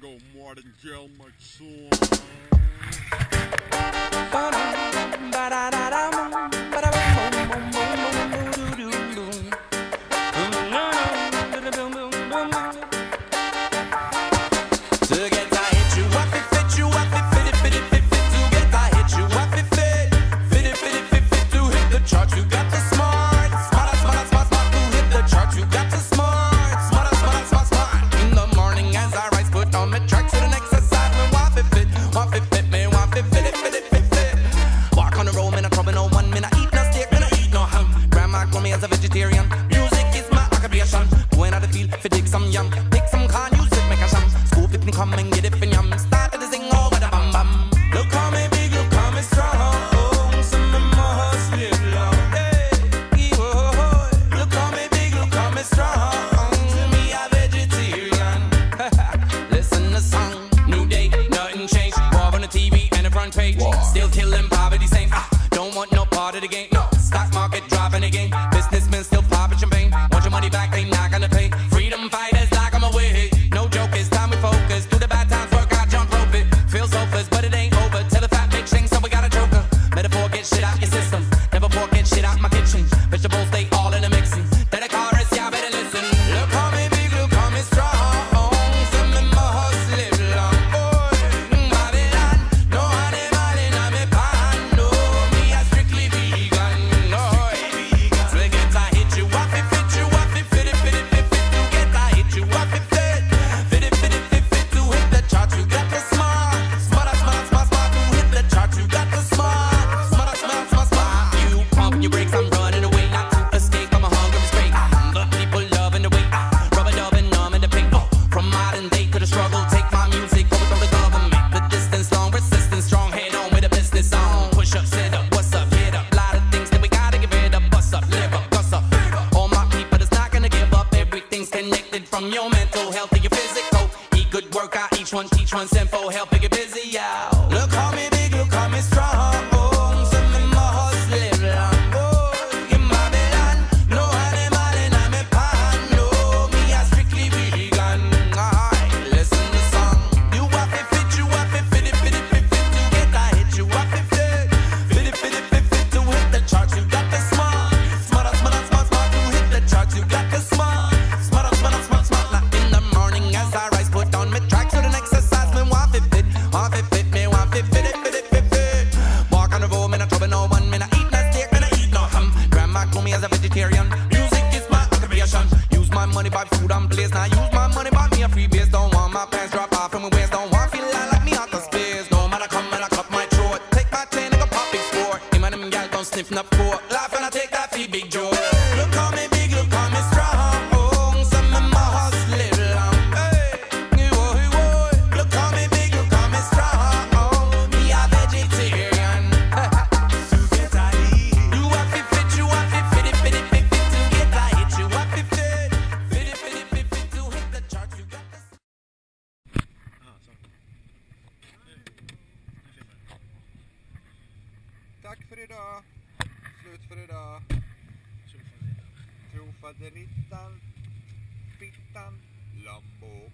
go than jail my son. Still killing poverty, saying, I don't want no part of the game. Twenty transcend for helping. Music is my occupation. Use my money, buy food and place. Now use my money, buy me a free base. Don't want my pants drop off from my waist. Don't want feel like me out the space. No matter come and I cut my throat. Take my chain and go pop it score. Him and them gal don't sniff up fork. för idag. Slut för idag. Trofaderittan. Fittan. Lambo.